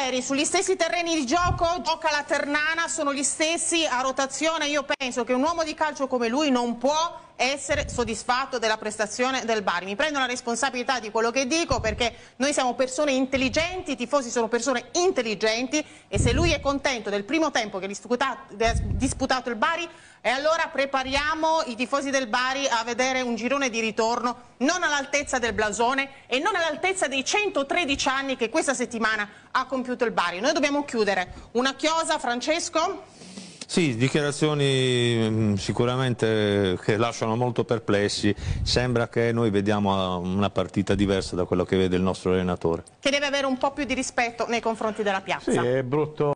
Ieri Sugli stessi terreni di gioco gioca la Ternana, sono gli stessi a rotazione. Io penso che un uomo di calcio come lui non può essere soddisfatto della prestazione del Bari. Mi prendo la responsabilità di quello che dico perché noi siamo persone intelligenti, i tifosi sono persone intelligenti e se lui è contento del primo tempo che ha disputato il Bari e allora prepariamo i tifosi del Bari a vedere un girone di ritorno non all'altezza del blasone e non all'altezza dei 113 anni che questa settimana ha compiuto il Bari. Noi dobbiamo chiudere. Una chiosa, Francesco? Sì, dichiarazioni mm, sicuramente che lasciano molto perplessi, sembra che noi vediamo una partita diversa da quello che vede il nostro allenatore. Che deve avere un po' più di rispetto nei confronti della piazza. Sì, è brutto.